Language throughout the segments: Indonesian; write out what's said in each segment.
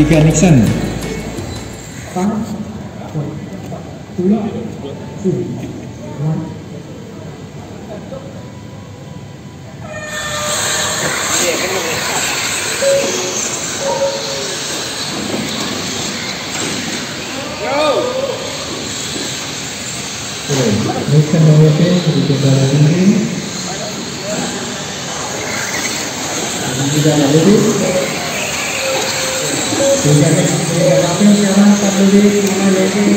tiga Nixon Nixon WP di kendaraan ini tidak lalu tiga tiga kaki sekarang empat lebih lima lebih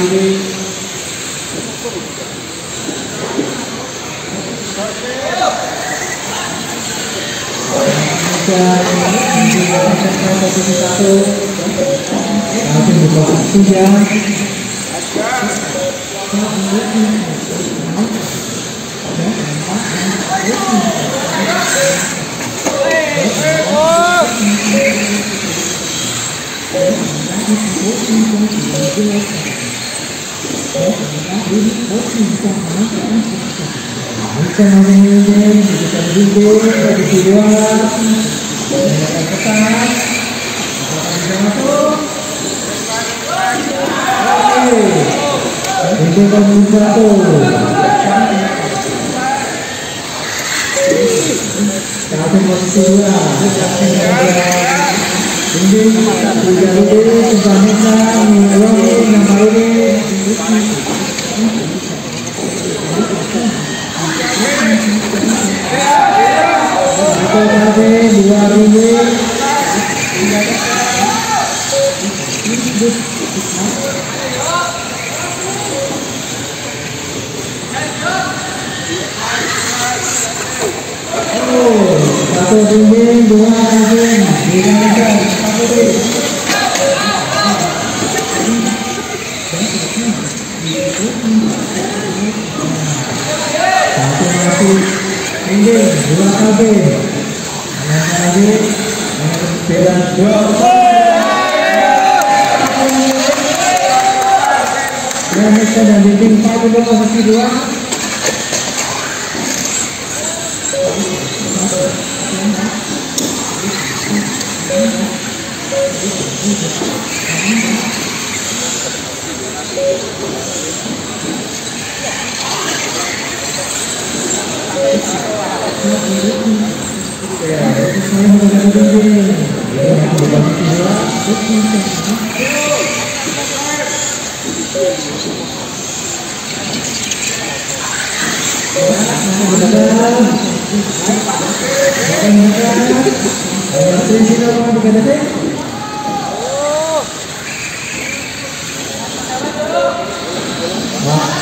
lebih satu langsung di bawah tiga Bisa menyanyi, bisa duduk, bisa dua, bisa ketat, bisa Pencetan di satu. Satu masuk dua. Ini tiga ini sudah bisa Satu dua satu dinding, dua tiga satu. Satu dinding, dua lagi, sepeda dua. Dan dinding satu dua. Ya, itu saya mau jadi dinding. Ya, yang di posisi dua. Waktu kurang dua menit.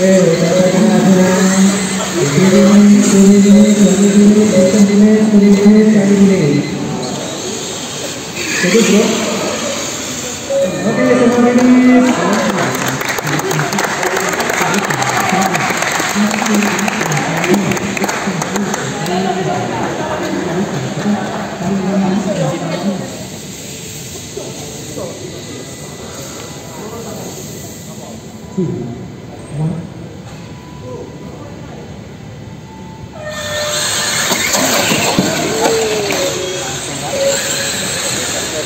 Oke, kita tengah-tengah. Kiri ini, kiri ini, kiri ini, datang ini, kiri ini, kiri ini. Cukup bro.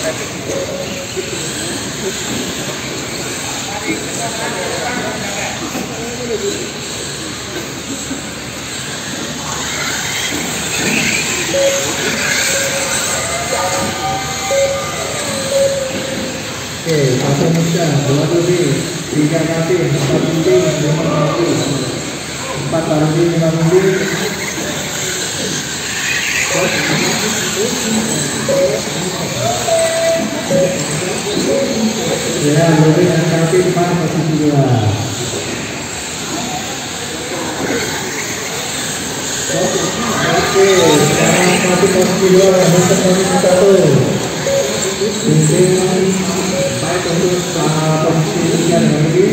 Oke, satu muda, dua tubi, tiga kaki, empat tubi, lima kaki, empat taruhi, lima tubi. Ya, lebih kaki empat posisi dua. Oke, sekarang kaki posisi dua, untuk posisi satu. Mungkin baik untuk uh, posisi tiga dengan ini.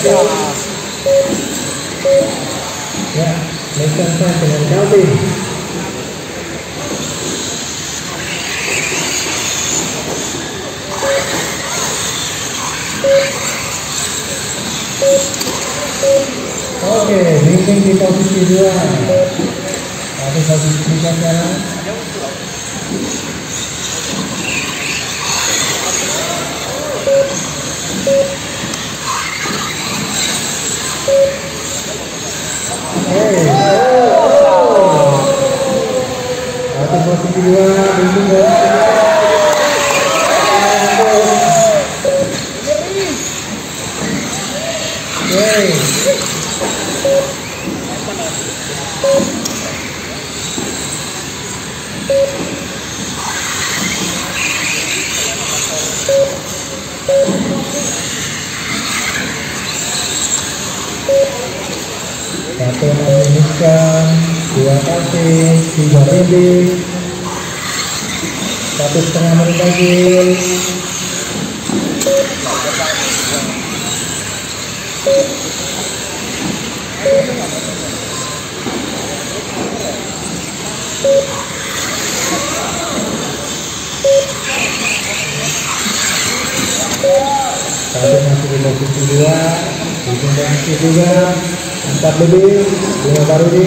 Oke, waktu. Ya, listen saya dengan counting. Oke, dinding di posisi dua. Tapi posisi tiga sekarang. Satu posisi dua, dinding posisi dua. Oke. Satu menunjukkan dua kaki, tiga ribu, satu setengah menit lagi. satu masih di posisi dua disimpansi juga empat lebih lima baru di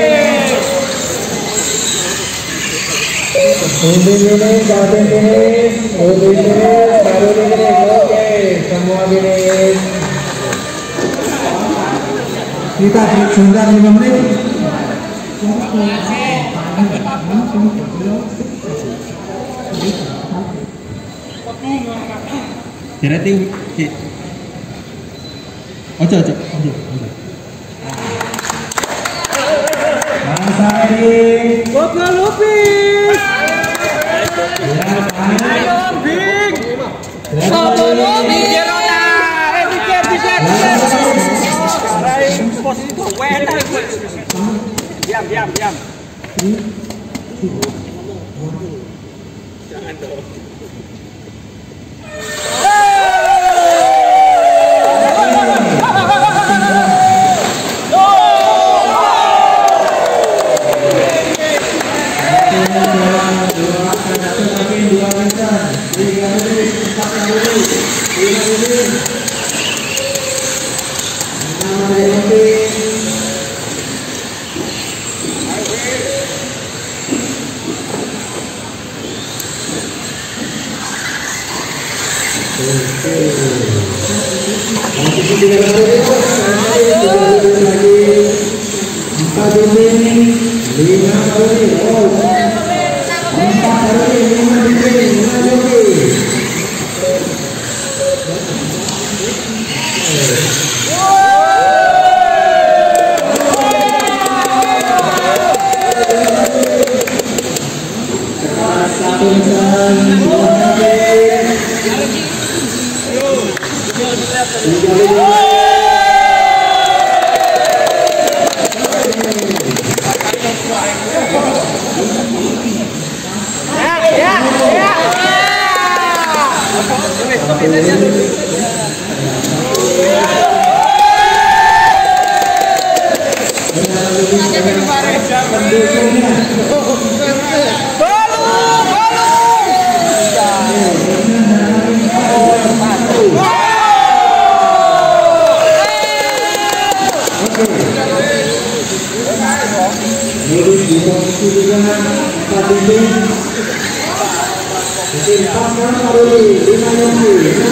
Ini ini, Gavin ini, Uli ini, baru ini, oke, semua ini. Kita sebentar lima menit. Ki. Ojo ojo ojo ojo. Sopo Verona. Eh, pikir, pikir, Empat detik, lima detik, empat detik. Di posisi juga empat ini. Jadi empat kan Maruli, lima Yongki, lima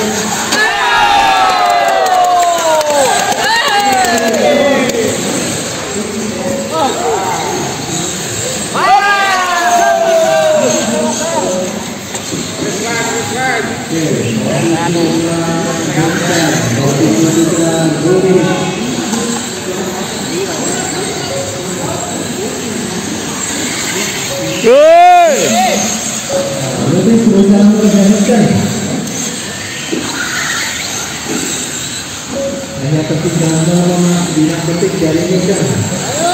segala norma dinakotik dari negara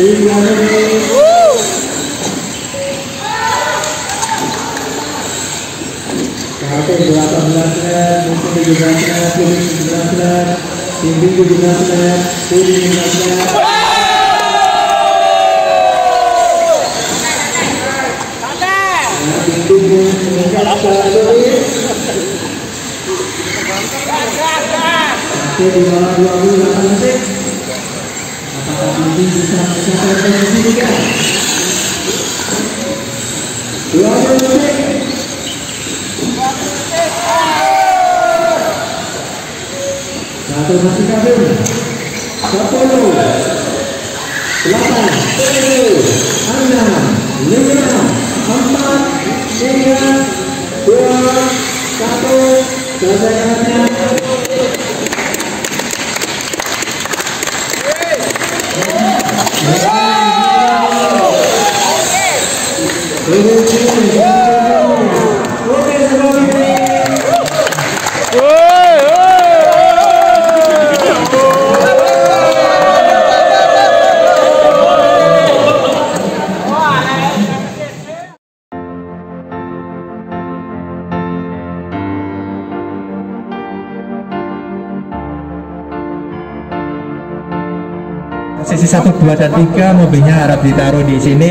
Bawah 28 detik. Apakah Bimbing bisa mencapai posisi tiga? 20 detik. Satu masih kabur. Sepuluh. Delapan. Tujuh. Enam. Lima. Dua. Sesi 1, 2, dan 3 mobilnya harap ditaruh di sini.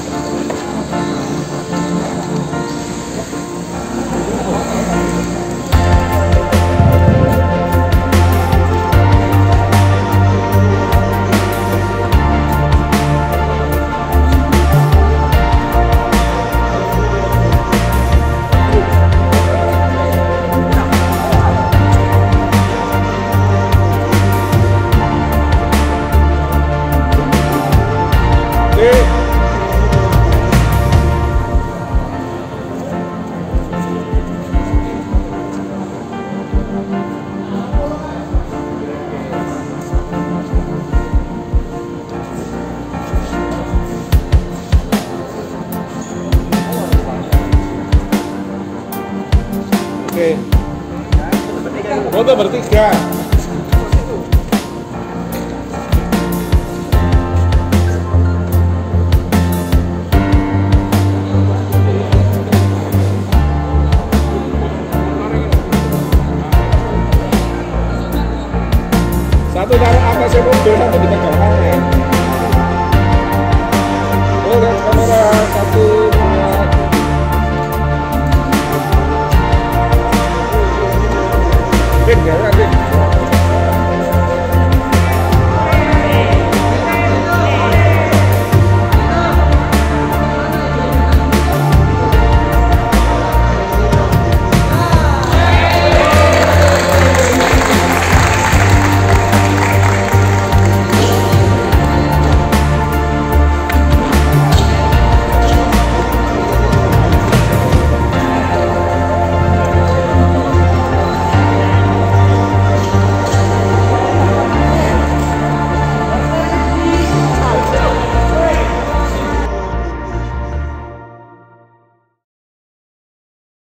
Oke. Foto bertiga. Satu satu lihat kamera. Satu, dua, tiga. Pin, ya, pin.